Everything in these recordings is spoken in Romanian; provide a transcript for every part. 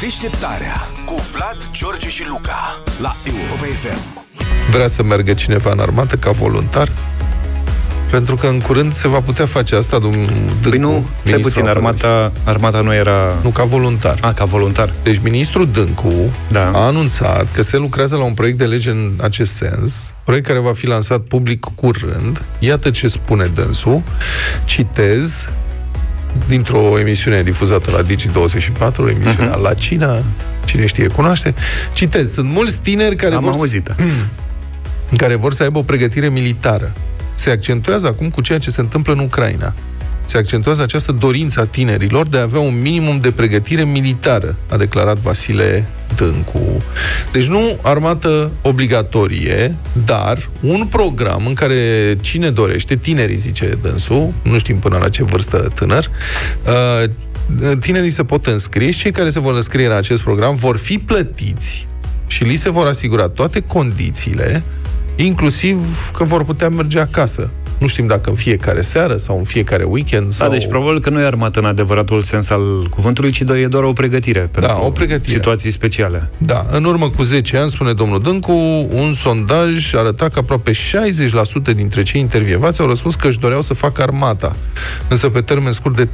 Deșteptarea cu Vlad, George și Luca la Europa FM. Vrea să meargă cineva în armată ca voluntar? Pentru că în curând se va putea face asta, domnul Păi nu, stai puțin, armata, armata nu era... Nu, ca voluntar. A, ca voluntar. Deci ministrul Dâncu Da. a anunțat că se lucrează la un proiect de lege în acest sens, proiect care va fi lansat public curând. Iată ce spune dânsul. Citez dintr-o emisiune difuzată la Digi24, emisiunea Mhm. La Cina, cine știe, cunoaște. Citez, sunt mulți tineri care Am vor, auzit. care vor să aibă o pregătire militară. Se accentuează acum cu ceea ce se întâmplă în Ucraina. Se accentuează această dorință a tinerilor de a avea un minimum de pregătire militară, a declarat Vasile Dâncu. Deci nu armată obligatorie, dar un program în care cine dorește, tinerii zice dânsul, nu știm până la ce vârstă tânăr, uh, tinerii se pot înscrie și cei care se vor înscrie în acest program vor fi plătiți și li se vor asigura toate condițiile, inclusiv că vor putea merge acasă. Nu știm dacă în fiecare seară sau în fiecare weekend. Da, sau... deci probabil că nu e armată în adevăratul sens al cuvântului, ci e doar o pregătire pentru Da, o pregătire. situații speciale. Da, în urmă cu 10 ani, spune domnul Dâncu, un sondaj arăta că aproape 60% dintre cei intervievați au răspuns că își doreau să facă armata, însă pe termen scurt de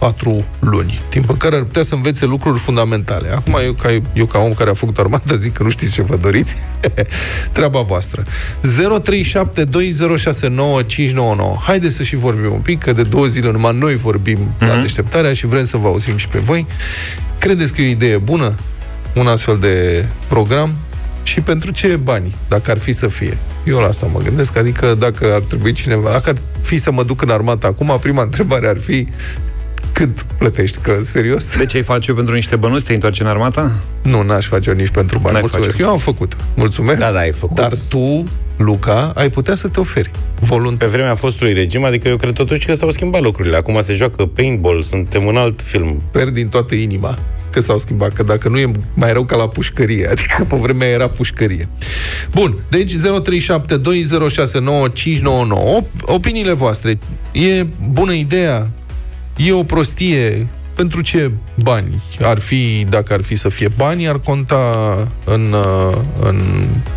3-4 luni, timp în care ar putea să învețe lucruri fundamentale. Acum, eu ca, eu ca om care a făcut armata, zic că nu știți ce vă doriți. Treaba voastră. 0372069599. Haideți să și vorbim un pic, că de două zile numai noi vorbim mm-hmm. la deșteptarea și vrem să vă auzim și pe voi. Credeți că e o idee bună? un astfel de program și pentru ce bani, dacă ar fi să fie. Eu la asta mă gândesc, adică dacă ar trebui cineva, dacă ar fi să mă duc în armată acum, prima întrebare ar fi cât plătești, că serios? De ce ai face eu pentru niște bănuți? Te întoarce în armata? Nu, n-aș face-o nici pentru bani. N-ai Mulțumesc. face-o. Eu am făcut. Mulțumesc. Da, da, ai făcut. Dar tu, Luca, ai putea să te oferi. Voluntar. Pe vremea fostului regim, adică eu cred totuși că s-au schimbat lucrurile. Acum se joacă paintball, suntem în alt film. Sper din toată inima că s-au schimbat, că dacă nu e mai rău ca la pușcărie, adică pe vremea era pușcărie. Bun, deci 0372069599. Opiniile voastre. E bună ideea? E o prostie? Pentru ce bani ar fi, dacă ar fi să fie bani, ar conta în, uh, în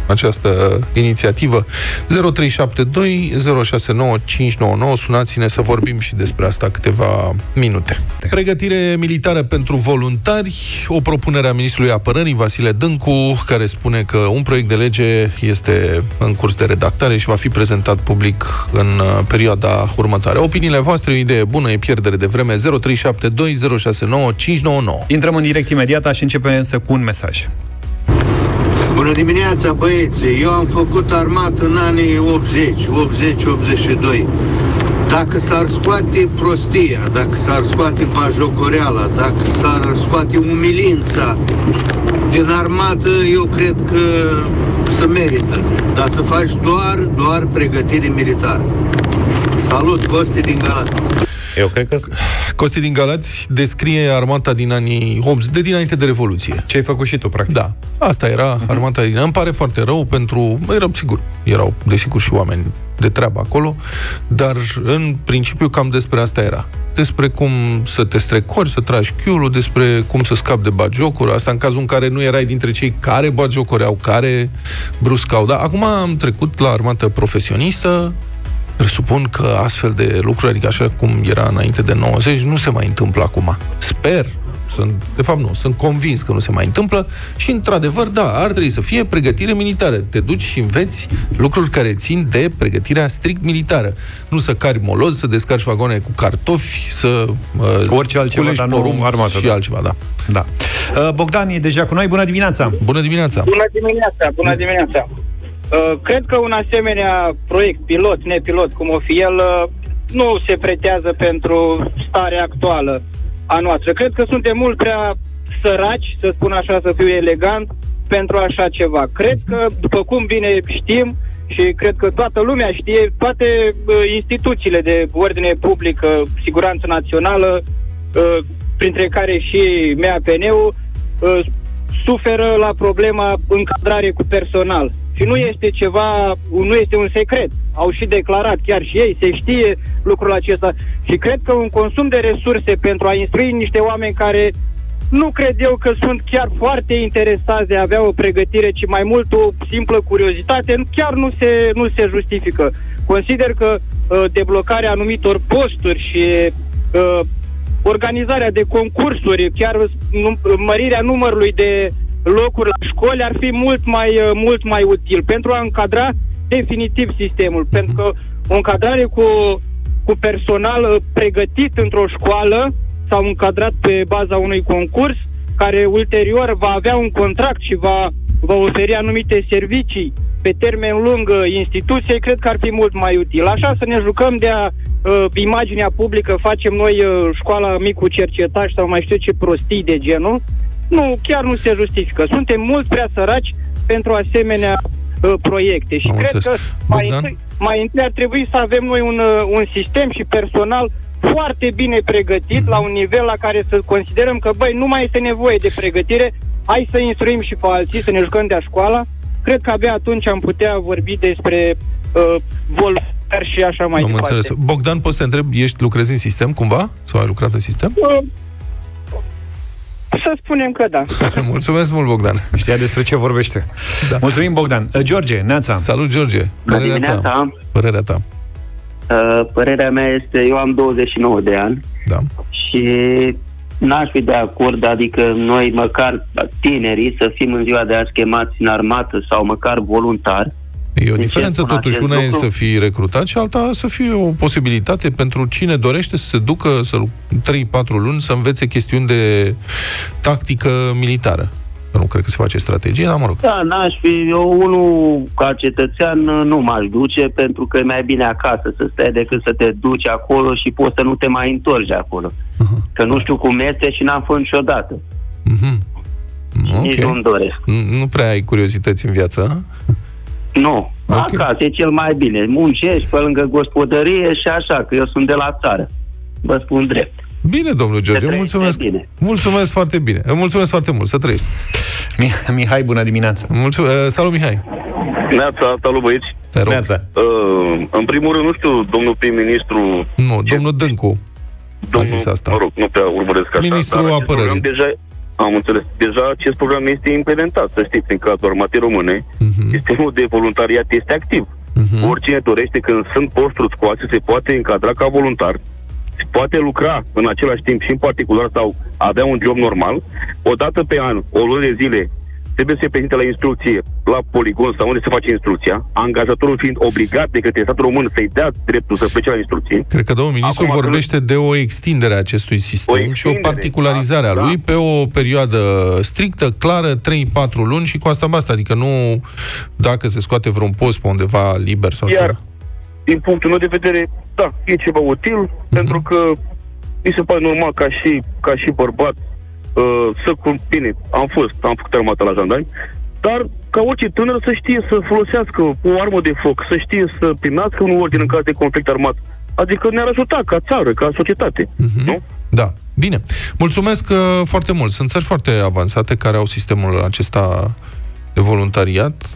această inițiativă 0372 069599 sunați-ne să vorbim și despre asta câteva minute. Pregătire militară pentru voluntari, o propunere a ministrului apărării Vasile Dâncu, care spune că un proiect de lege este în curs de redactare și va fi prezentat public în uh, perioada următoare. Opiniile voastre, o idee bună, e pierdere de vreme 0372 069599. Intrăm în direct imediat, aș începe însă cu un mesaj. Bună dimineața, băieți! Eu am făcut armată în anii 80, 80-82. Dacă s-ar scoate prostia, dacă s-ar scoate bajocoreala, dacă s-ar scoate umilința din armată, eu cred că se merită. Dar să faci doar, doar pregătire militară. Salut, Costi din Galați! Eu cred că Costi din Galați descrie armata din anii 80, de dinainte de Revoluție. Ce ai făcut și tu, practic? Da, asta era armata din... Îmi pare foarte rău pentru... Erau, sigur, erau, desigur, și oameni de treabă acolo, dar în principiu cam despre asta era. Despre cum să te strecori, să tragi chiulul, despre cum să scapi de bagiocuri, asta în cazul în care nu erai dintre cei care bagiocoreau, care bruscau. Da, acum am trecut la armată profesionistă, presupun că astfel de lucruri, adică așa cum era înainte de 90, nu se mai întâmplă acum. Sper, sunt, de fapt nu, sunt convins că nu se mai întâmplă și într-adevăr, da, ar trebui să fie pregătire militară. Te duci și înveți lucruri care țin de pregătirea strict militară. Nu să cari moloz, să descarci vagoane cu cartofi, să uh, Orice altceva, culești dar nu porumb armată, și da. altceva, da. Da. Uh, Bogdan e deja cu noi, bună dimineața! Bună dimineața! Bună dimineața, bună dimineața. Uh, cred că un asemenea proiect, pilot, nepilot, cum o fi el, uh, nu se pretează pentru starea actuală a noastră. Cred că suntem mult prea săraci, să spun așa, să fiu elegant, pentru așa ceva. Cred că, după cum bine știm, și cred că toată lumea știe, toate uh, instituțiile de ordine publică, siguranță națională, uh, printre care și MAPN-ul, uh, suferă la problema încadrare cu personal. Și nu este ceva, nu este un secret. Au și declarat chiar și ei, se știe lucrul acesta. Și cred că un consum de resurse pentru a instrui niște oameni care nu cred eu că sunt chiar foarte interesați de a avea o pregătire, ci mai mult o simplă curiozitate, chiar nu se, nu se justifică. Consider că uh, deblocarea anumitor posturi și uh, organizarea de concursuri, chiar num- mărirea numărului de locuri la școli ar fi mult mai, uh, mult mai util pentru a încadra definitiv sistemul. Pentru că o încadrare cu, cu personal uh, pregătit într-o școală sau încadrat pe baza unui concurs, care ulterior va avea un contract și va, va oferi anumite servicii pe termen lung uh, instituției, cred că ar fi mult mai util. Așa să ne jucăm de a, uh, imaginea publică, facem noi uh, școala micu cercetaș sau mai știu ce prostii de genul, nu, chiar nu se justifică. Suntem mult prea săraci pentru asemenea uh, proiecte și Am cred înțeles. că mai Bogdan? întâi, mai întâi ar trebui să avem noi un, uh, un sistem și personal foarte bine pregătit Mhm. la un nivel la care să considerăm că, băi, nu mai este nevoie de pregătire, hai să instruim și pe alții, să ne jucăm de-a școala. Cred că abia atunci am putea vorbi despre uh, voluntari și așa mai Am departe. înțeles. Bogdan, poți să te întreb, ești, lucrezi în sistem cumva? Sau ai lucrat în sistem? Uh, să spunem că da. Mulțumesc mult, Bogdan. Știa despre ce vorbește. Da. Mulțumim, Bogdan. Uh, George, Neața. Salut, George. Bună Părerea ta. dimineața! Părerea ta. Uh, Părerea mea este, eu am 29 de ani Da. și n-aș fi de acord, adică noi măcar tinerii să fim în ziua de azi chemați în armată sau măcar voluntari. E o De ce diferență spun totuși. acest Una e lucru? să fii recrutat și alta să fie o posibilitate pentru cine dorește să se ducă să 3-4 luni să învețe chestiuni de tactică militară. Că Nu cred că se face strategie, dar mă rog. Da, n-aș fi, eu unul ca cetățean nu m-aș duce pentru că e mai bine acasă să stai decât să te duci acolo și poți să nu te mai întorci de acolo. Uh-huh. Că nu știu cum este și n-am fost niciodată. Mhm. Nici nu-mi Ok. doresc. Nu nu prea ai curiozități în viață, a? Nu. Ok. Acasă e cel mai bine. Muncești pe lângă gospodărie și așa, că eu sunt de la țară. Vă spun drept. Bine, domnul George, trăiește mulțumesc. bine. Mulțumesc foarte bine. Îmi Mulțumesc foarte mult. Să trăiești. Mi- Mihai, bună dimineața. Mulțumesc. Salut, Mihai. Neața, salut băieți. Te rog. Neața. Uh, în primul rând, nu știu, domnul prim-ministru, Nu, domnul Dâncu. domnul, zis asta. mă rog, nu prea urmăresc așa. Ministrul dar acest apărării. program Deja, am înțeles. Deja acest program este implementat, să știți, în cadrul armatei române. Mhm. Sistemul de voluntariat este activ. Mhm. Oricine dorește, când sunt posturi scoase, se poate încadra ca voluntar, se poate lucra în același timp și în particular sau avea un job normal. O dată pe an, o lună de zile, trebuie să se prezinte la instrucție la poligon sau unde se face instrucția, angajatorul fiind obligat de către statul român să-i dea dreptul să plece la instrucție. Cred că domnul ministru Acum, vorbește de o extindere a acestui sistem O și o extindere, particularizare a da, lui da. pe o perioadă strictă, clară, 3-4 luni și cu asta basta. Adică nu dacă se scoate vreun post pe undeva liber sau Iar, ceva. din punctul meu de vedere, da, e ceva util, Mhm. pentru că mi se pare normal ca și, ca și bărbat uh, să, cum- bine, am fost, am făcut armata la jandarmi, dar ca orice tânăr să știe să folosească o armă de foc, să știe să primească un ordin în caz de conflict armat. Adică ne-ar ajuta ca țară, ca societate, nu? Da. Bine. Mulțumesc uh, foarte mult. Sunt țări foarte avansate care au sistemul acesta de voluntariat.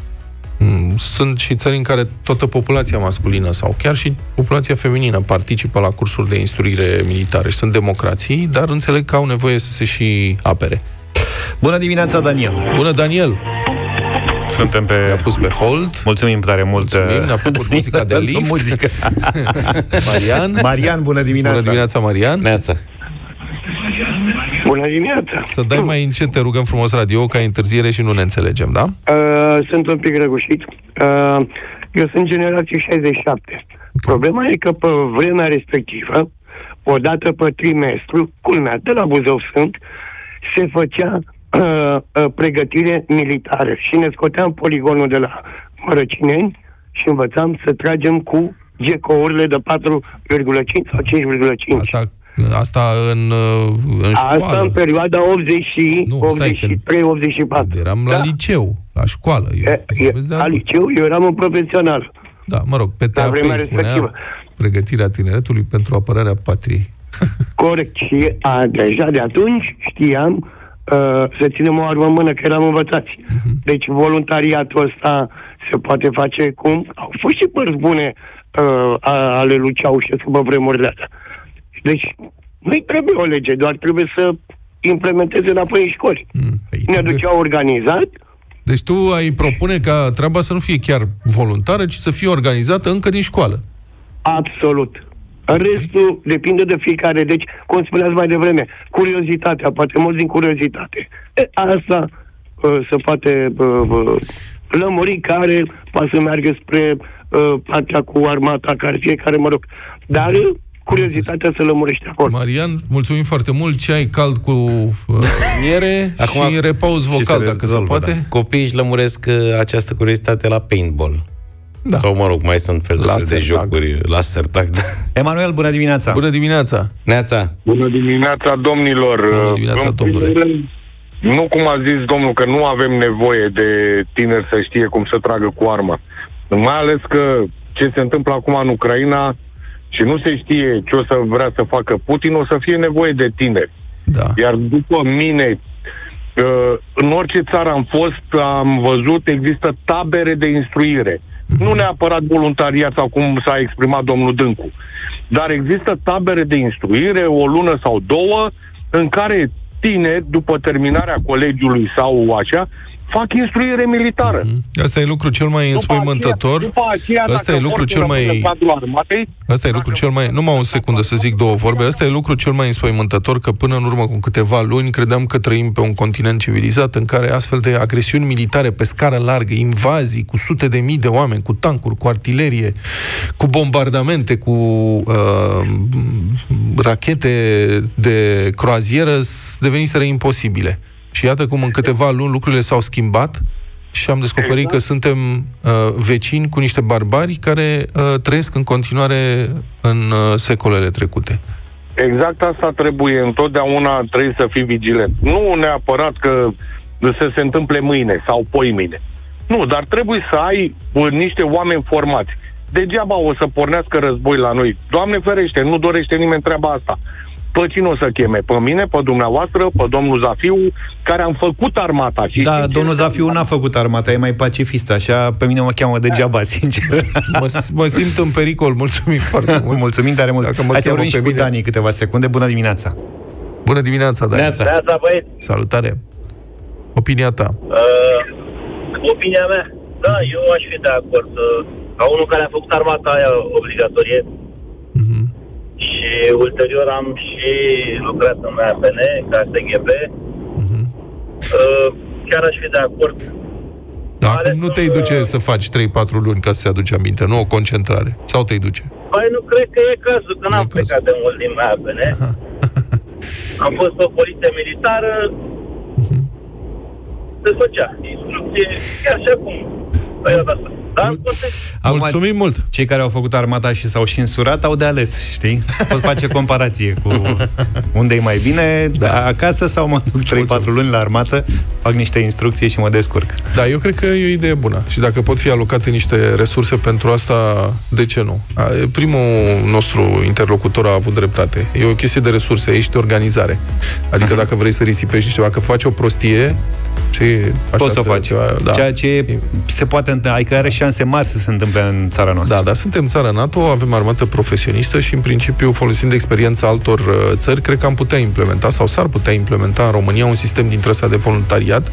Mm, Sunt și țări în care toată populația masculină sau chiar și populația feminină participă la cursuri de instruire militară și sunt democrații, dar înțeleg că au nevoie să se și apere. Bună dimineața, Daniel. Bună, Daniel! Suntem pe... Ne-a pus pe hold. Mulțumim tare mult. Mulțumim, ne-a făcut Daniel, muzica de pentru lift. muzică. Marian. Marian, bună dimineața. Bună dimineața, Marian. Neața. Bună dimineața! Să dai mai încet, te rugăm frumos, radio, ca întârziere și nu ne înțelegem, da? Uh, sunt un pic răgușit. Uh, eu sunt generație 67. Problema e că pe vremea respectivă, o dată pe trimestru, culmea, de la Buzău sunt, se făcea uh, uh, pregătire militară și ne scoteam poligonul de la Mărăcineni și învățam să tragem cu GECO-urile de 4,5 sau 5,5. Asta, asta în, uh, în școală. Asta în perioada 80 și Nu, stai, când- 83-84. Eram la Da. liceu, la școală. Eu, E, e, vorbesc de la adult. liceu eu eram un profesional. Da, mă rog, pe La TAP vremea spunea respectivă. pregătirea tineretului pentru apărarea patriei. Corect. Și a, deja de atunci știam uh, să ținem o armă în mână, că eram învățați. Mhm. Deci voluntariatul ăsta se poate face cum... Au fost și părți bune uh, a- ale lui Ceaușescu pe vremurile astea. Deci nu-i trebuie o lege, doar trebuie să implementeze înapoi în școli. Mm, Ne duceau organizat, Deci tu ai propune ca treaba să nu fie chiar voluntară, ci să fie organizată încă din școală. absolut. Restul depinde de fiecare. Deci, cum spuneați mai devreme, curiozitatea, poate mulți din curiozitate. E, asta uh, se poate uh, uh, lămuri care poate să meargă spre uh, partea cu armata, care fiecare, mă rog. Dar uh, curiozitatea se lămurește acolo. Marian, mulțumim foarte mult. Ce ai cald cu uh, miere Acum- și repaus Și vocal, se dacă se rezolvă, poate. Da. Copiii își lămuresc uh, această curiozitate la paintball. Da. Sau, mă rog, mai sunt fel de, fel de Laser tag. jocuri. Laser tag, da. Emanuel, bună dimineața! Bună dimineața! Neața, Bună dimineața, domnilor! Bună dimineața, În primul domnule. rând, Nu cum a zis domnul, că nu avem nevoie de tineri să știe cum să tragă cu arma. Mai ales că ce se întâmplă acum în Ucraina și nu se știe ce o să vrea să facă Putin, o să fie nevoie de tineri. Da. Iar după mine, uh, în orice țară am fost, am văzut, există tabere de instruire. Nu neapărat voluntariat sau cum s-a exprimat domnul Dâncu. Dar există tabere de instruire, o lună sau două, în care tineri, după terminarea colegiului sau așa, fac instruire militară. Asta e lucru cel mai înspăimântător. După aceea, Asta dacă e lucru vor cel să rămână mai... în cadrul armatei, Asta e lucru cel mai... Numai o secundă să zic două vorbe. Asta e lucru cel mai înspăimântător că până în urmă cu câteva luni credeam că trăim pe un continent civilizat în care astfel de agresiuni militare pe scară largă, invazii cu sute de mii de oameni, cu tancuri, cu artilerie, cu bombardamente, cu uh, rachete de croazieră s- deveniseră imposibile. Și iată cum în câteva luni lucrurile s-au schimbat și am descoperit că suntem uh, vecini cu niște barbari care uh, trăiesc în continuare în uh, secolele trecute. Exact asta trebuie. Întotdeauna trebuie să fii vigilent. Nu neapărat că să se întâmple mâine sau poimine. Nu, dar trebuie să ai uh, niște oameni formați. Degeaba o să pornească război la noi. Doamne ferește, nu dorește nimeni treaba asta. Pe cine o să cheme? Pe mine, pe dumneavoastră, pe domnul Zafiu, care am făcut armata. Și Da, sincer, domnul Zafiu n-a făcut armata, e mai pacifist, așa pe mine mă cheamă degeaba, sincer. Mă, mă simt în pericol, mulțumim foarte mult. Mulțumim tare mult. Dacă mă Hai să cheamă vorbim și pe cu mine. Dani câteva secunde. Bună dimineața! Bună dimineața, Dani. Neața. Neața, băieți. Salutare. Opinia ta. Uh, opinia mea, da, eu aș fi de acord. Uh, ca unul care a făcut armata aia obligatorie Mhm. Și ulterior am și lucrat în MAPN ca SGB, Mhm. uh, chiar aș fi de acord. Da, Ales acum nu te-ai că- duce să faci 3-4 luni ca să-ți aduci aminte, nu o concentrare. Sau te-ai duce? Păi nu cred că e cazul, că Nu n-am e cazul. plecat de mult din MAPN. am fost o poliție militară, Mhm. se făcea instrucție, chiar și acum. Perioada asta. Dar în context Acum, Mulțumim mult! Cei care au făcut armata și s-au și însurat au de ales, știi? Poți face comparație cu unde e mai bine, da. acasă sau mă duc 3-4 luni la armată, fac niște instrucții și mă descurc. Da, eu cred că e o idee bună. Și dacă pot fi alocate niște resurse pentru asta, de ce nu? A, Primul nostru interlocutor a avut dreptate. E o chestie de resurse, ești organizare. Adică dacă vrei să risipești ceva, că faci o prostie, și așa Poți să o se- faci. Ceva, da. Ceea ce se poate întâmpla, adică are șanse mari să se întâmple în țara noastră. Da, dar suntem țara NATO, avem armată profesionistă și, în principiu, folosind experiența altor uh, țări, cred că am putea implementa sau s-ar putea implementa în România un sistem dintre ăsta de voluntariat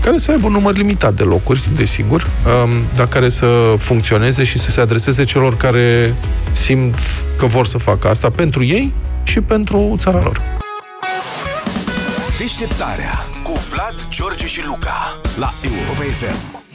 care să aibă un număr limitat de locuri, desigur, um, dar care să funcționeze și să se adreseze celor care simt că vor să facă asta pentru ei și pentru țara lor. Deșteptarea cu Vlad, George și Luca la Europa FM.